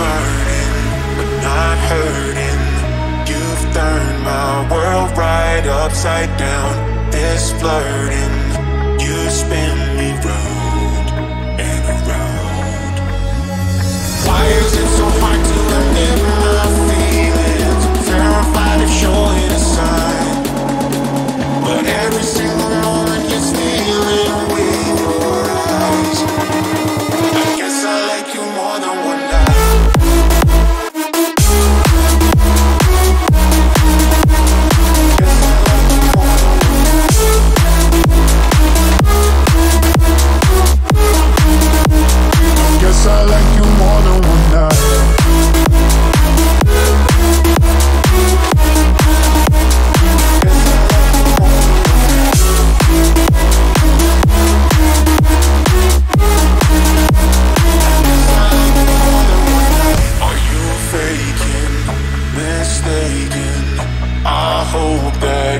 burning, but not hurting. You've turned my world right upside down. This flirting, you spin me round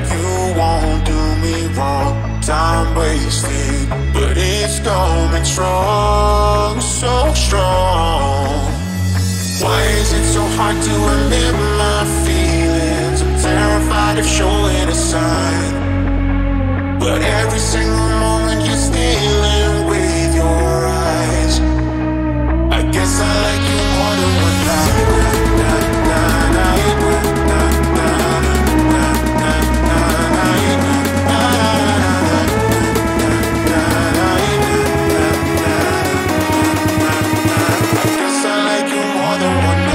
you won't do me wrong. Time wasted, but it's coming strong, so strong. Why is it so hard to admit my feelings? I'm terrified of showing a sign, the one